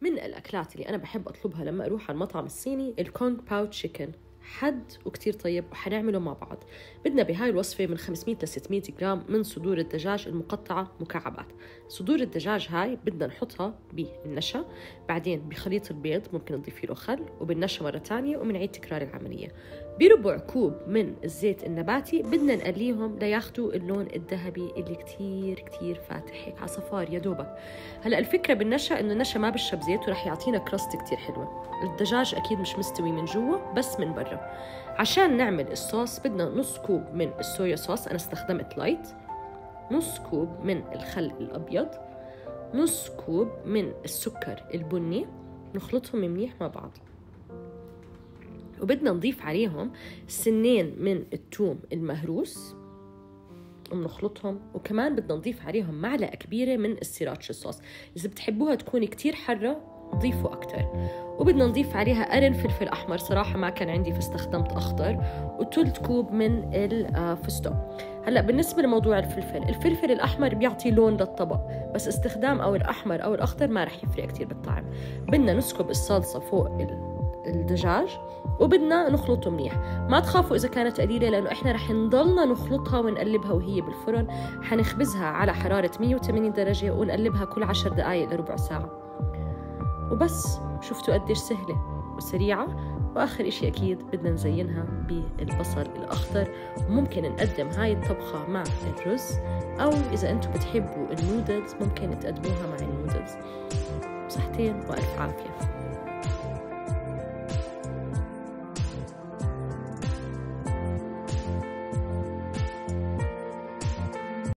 من الأكلات اللي أنا بحب أطلبها لما أروح على المطعم الصيني الكونغ باو تشيكن. حد وكتير طيب وحنعمله مع بعض. بدنا بهاي الوصفة من 500 ل 600 جرام من صدور الدجاج المقطعة مكعبات. صدور الدجاج هاي بدنا نحطها بالنشا بعدين بخليط البيض ممكن نضيف له خل وبالنشا مرة تانية وبنعيد تكرار العملية. بربع كوب من الزيت النباتي بدنا نقليهم لياخدوا اللون الذهبي اللي كتير كتير فاتح هيك على صفار يا دوبك. هلا الفكرة بالنشا إنه النشا ما بيشرب زيت ورح يعطينا crust كتير حلوة. الدجاج أكيد مش مستوي من جوا بس من برا. عشان نعمل الصوص بدنا نص كوب من الصويا صوص أنا استخدمت light نص كوب من الخل الأبيض. نص كوب من السكر البني. نخلطهم منيح مع بعض. وبدنا نضيف عليهم سنين من الثوم المهروس. وبنخلطهم. وكمان بدنا نضيف عليهم معلقة كبيرة من السيراتش الصوص إذا بتحبوها تكون كتير حرة ضيفوا أكتر. وبدنا نضيف عليها قرن فلفل أحمر. صراحة ما كان عندي فاستخدمت أخضر وثلث كوب من الفستق. هلأ بالنسبة لموضوع الفلفل الفلفل الأحمر بيعطي لون للطبق بس استخدام أو الأحمر أو الأخضر ما رح يفرق كتير بالطعم. بدنا نسكب الصلصة فوق الدجاج وبدنا نخلطه منيح. ما تخافوا إذا كانت قليلة لأنه إحنا رح نضلنا نخلطها ونقلبها وهي بالفرن. حنخبزها على حرارة 180 درجة ونقلبها كل 10 دقايق لربع ساعة. وبس. شفتوا قديش سهلة وسريعة وآخر إشي أكيد بدنا نزينها بالبصل الأخضر. وممكن نقدم هاي الطبخة مع الرز أو إذا أنتم بتحبوا النودلز ممكن تقدموها مع النودلز. صحتين وألف عافية.